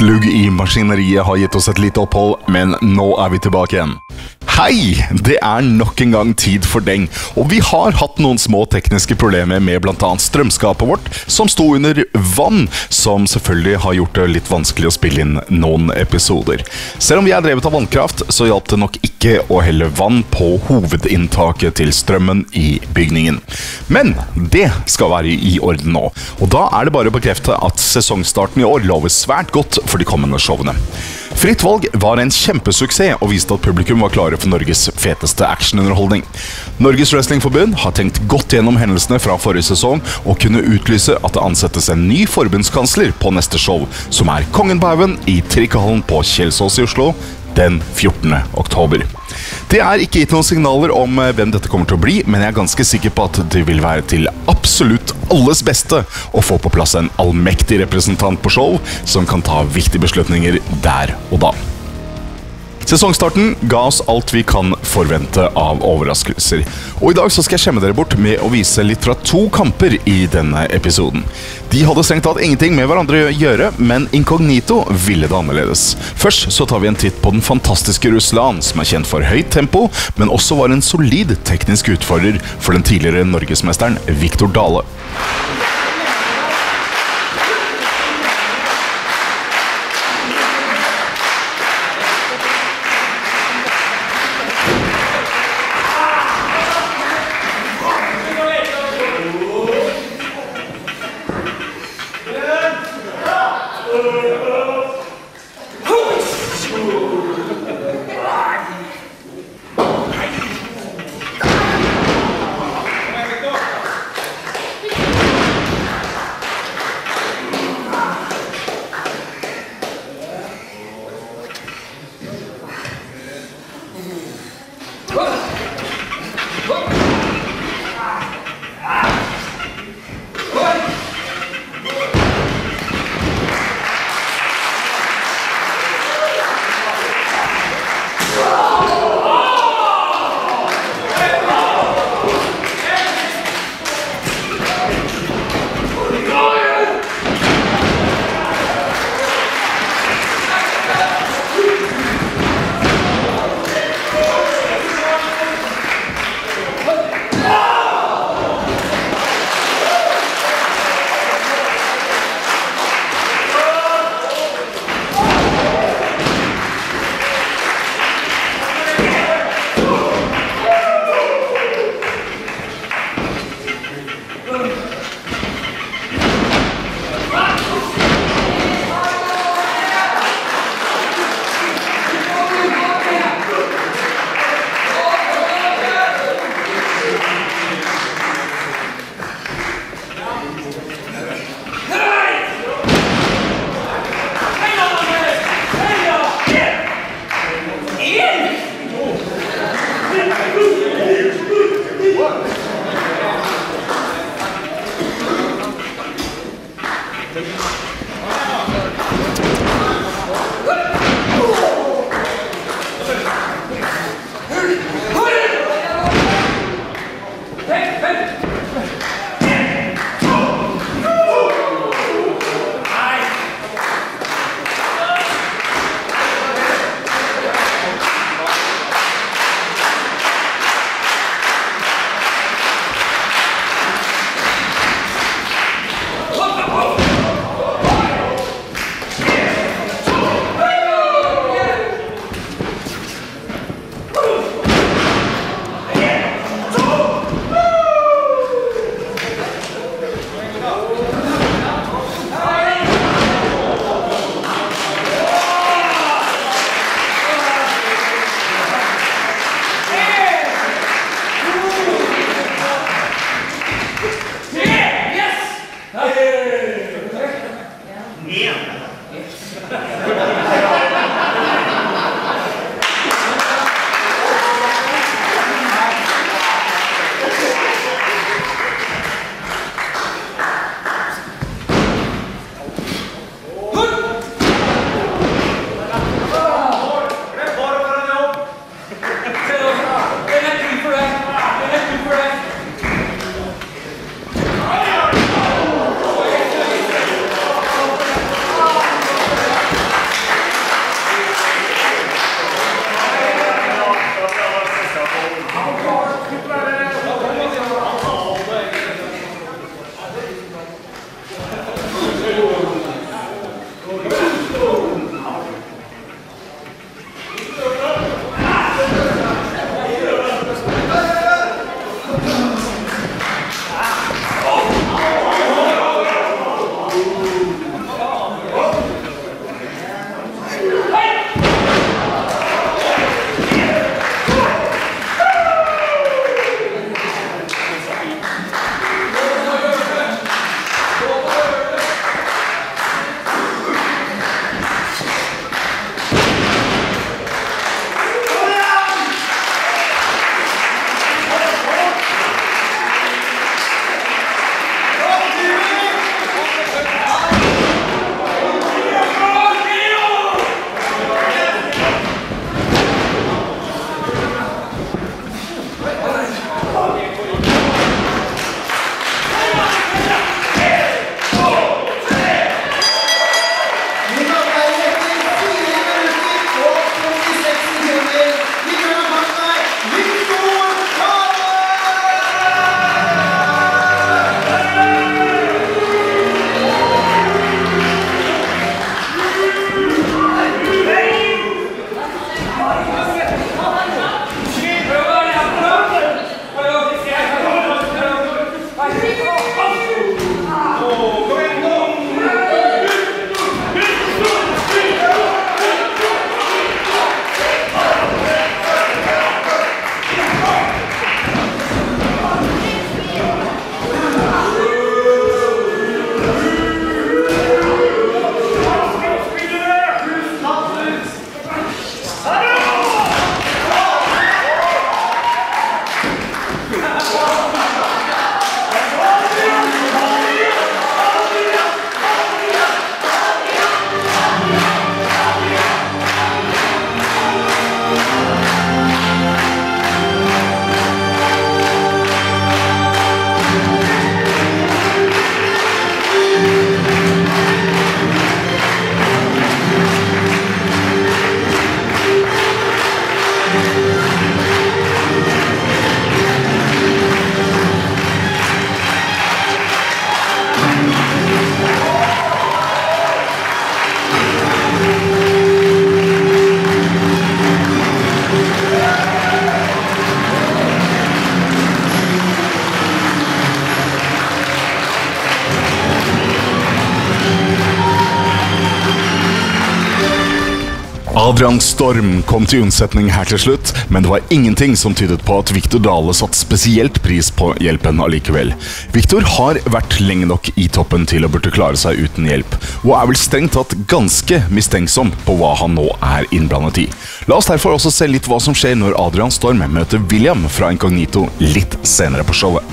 lugg i maskineriet har gitt oss et lite opphold, men nå er vi tilbake igjen. Hei! Det er nok en gang tid for deng, og vi har hatt noen små tekniske problemer med bl.a. strømskapet vårt, som sto under vann, som selvfølgelig har gjort det litt vanskelig å spille inn noen episoder. Selv om vi er drevet av vannkraft, så hjalp det nok ikke å helle vann på hovedinntaket til strømmen i bygningen. Men det skal være i orden nå, og da er det bare å bekrefte at sesongstarten i år lover svært godt for de kommende showene. Fritt valg var en kjempesuksess og viste at publikum var klare for Norges feteste actionunderholdning. Norges Wrestlingforbund har tenkt godt gjennom hendelsene fra forrige sesong og kunne utlyse at det ansettes en ny forbundskansler på neste show, som er Kongen på haugen i Trikkehallen på Kjelsås i Oslo den 14. oktober. Det er ikke gitt noen signaler om eh, hvem dette kommer til å bli, men jeg er ganske sikker på at det vil være til absolutt alles beste å få på plass en allmektig representant på show som kan ta viktige beslutninger der og da. Sesongstarten ga oss alt vi kan forvente av overraskelser. Og i dag skal jeg skjemme dere bort med å vise litt fra to kamper i denne episoden. De hadde strengt tatt ingenting med hverandre å gjøre, men Inkognito ville det annerledes. Først så tar vi en titt på den fantastiske Russland, som er kjent for høyt tempo, men også var en solid teknisk utfordrer for den tidligere norgesmesteren Viktor Dale. Adrian Storm kom til unnsetning her til slutt, men det var ingenting som tydet på at Victor Dale satte spesielt pris på hjelpen allikevel. Victor har vært lenge nok i toppen til å burde klare seg uten hjelp, og er vel strengt tatt ganske mistenksom på hva han nå er innblandet i. La oss derfor også se litt hva som skjer når Adrian Storm møter William fra Incognito litt senere på showet.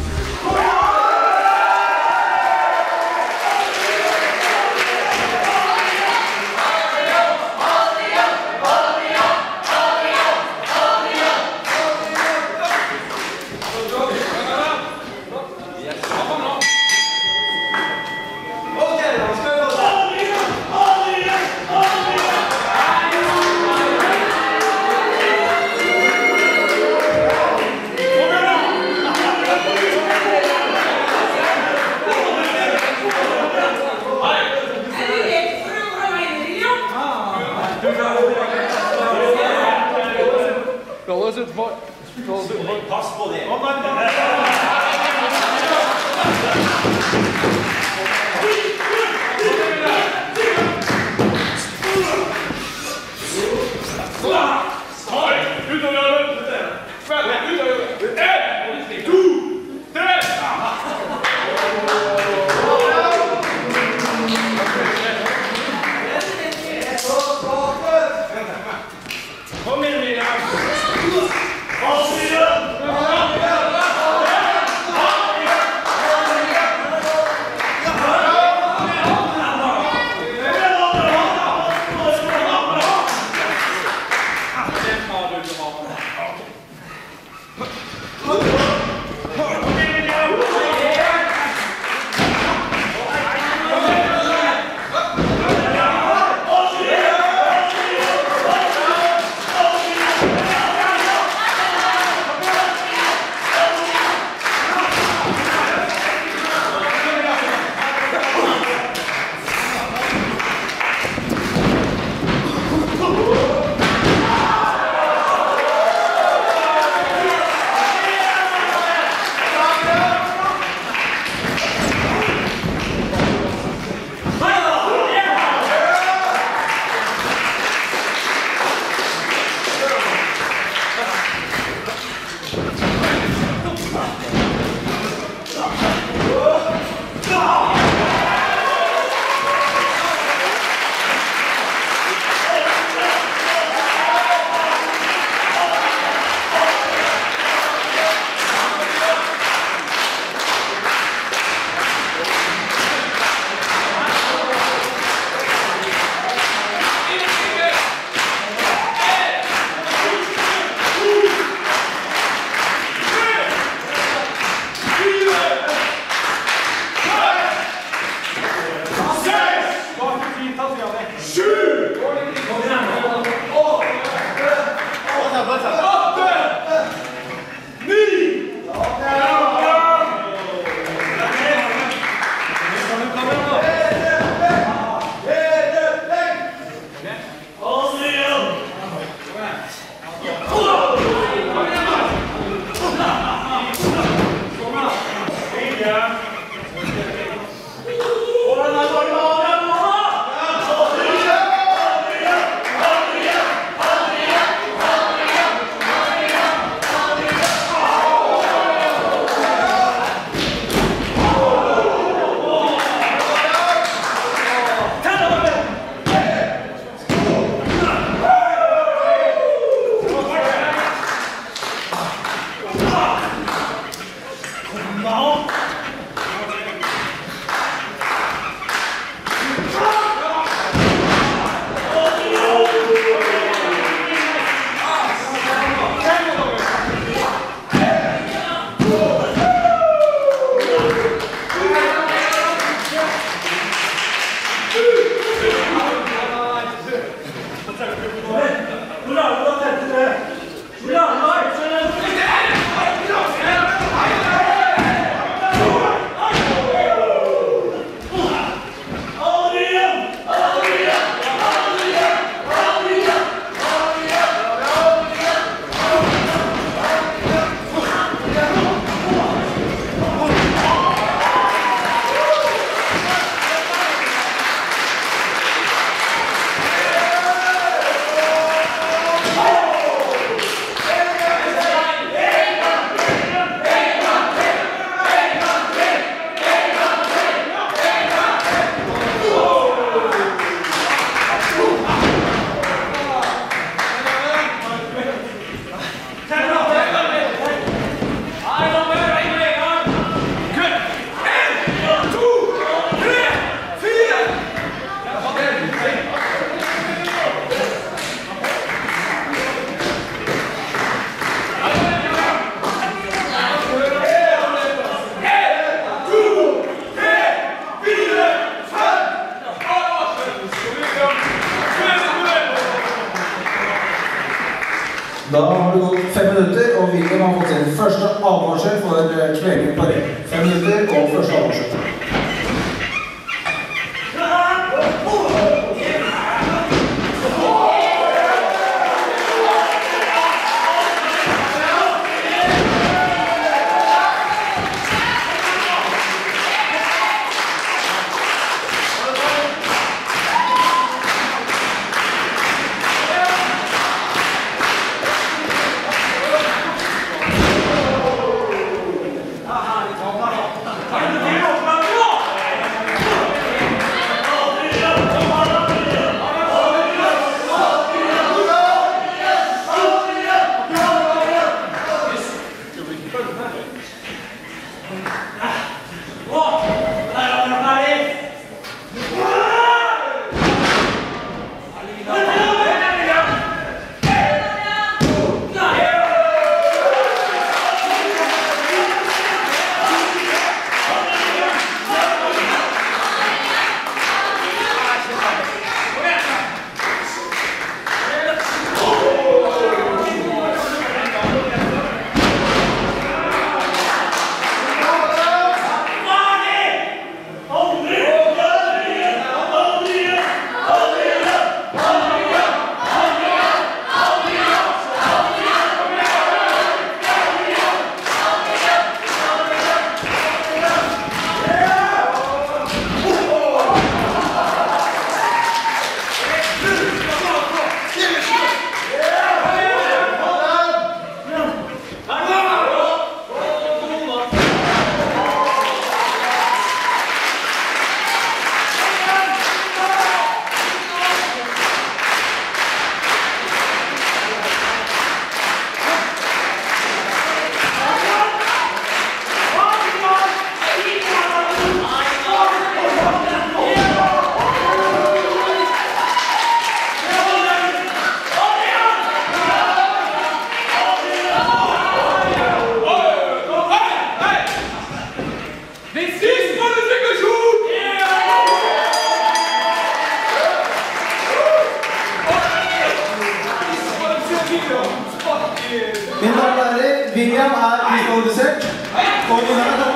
Og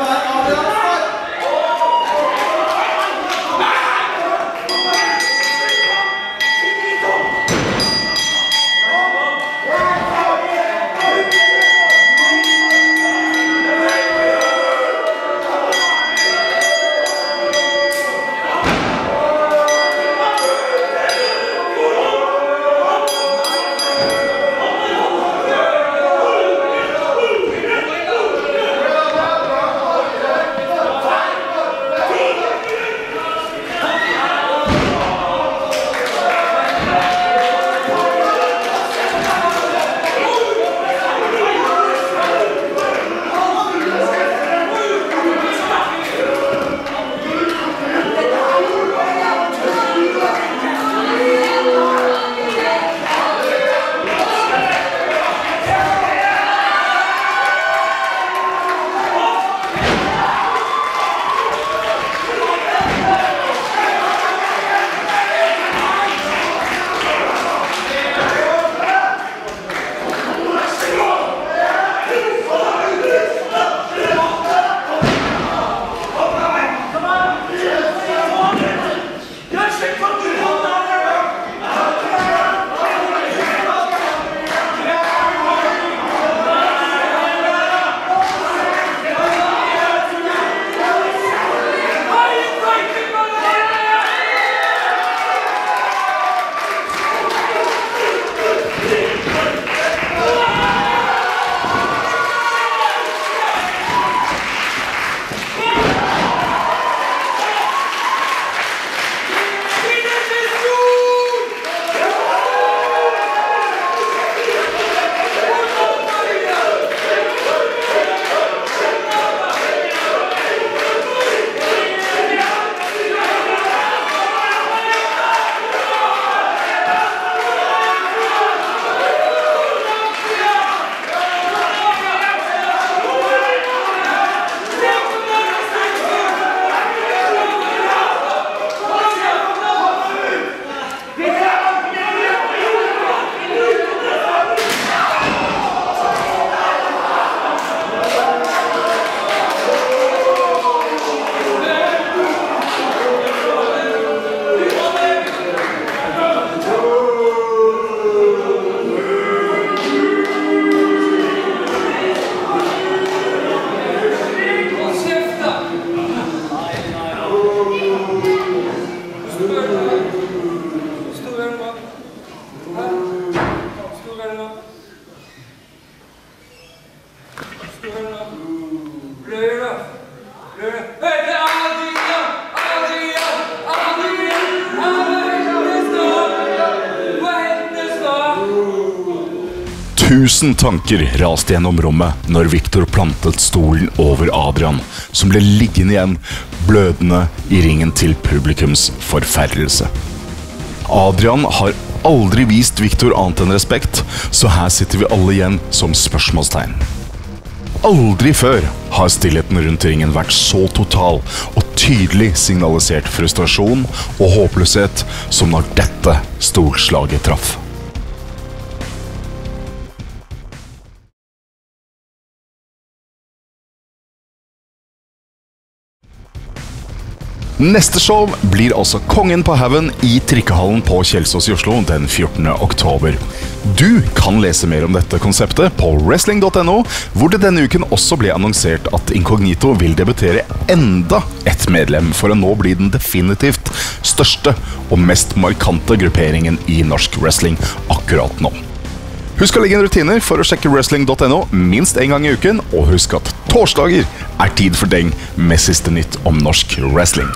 Tusen tanker raste gjennom rommet når Viktor plantet stolen over Adrian, som ble liggende igjen, blødende i ringen til publikums forferdelse. Adrian har aldri vist Viktor annet enn respekt, så her sitter vi alle igjen som spørsmålstegn. Aldri før har stillheten rundt ringen vært så total og tydelig signalisert frustrasjon og håpløshet som når dette storslaget traff. Neste show blir altså Kongen på haugen i Trikkehallen på Kjelsås i Oslo den 14. oktober. Du kan lese mer om dette konseptet på wrestling.no, hvor det denne uken også ble annonsert at Inkognito vil debutere enda et medlem for å nå bli den definitivt største og mest markante grupperingen i norsk wrestling akkurat nå. Husk å legge inn rutiner for å sjekke wrestling.no minst én gang i uken, og husk at torsdager er tid for deng med siste nytt om norsk wrestling.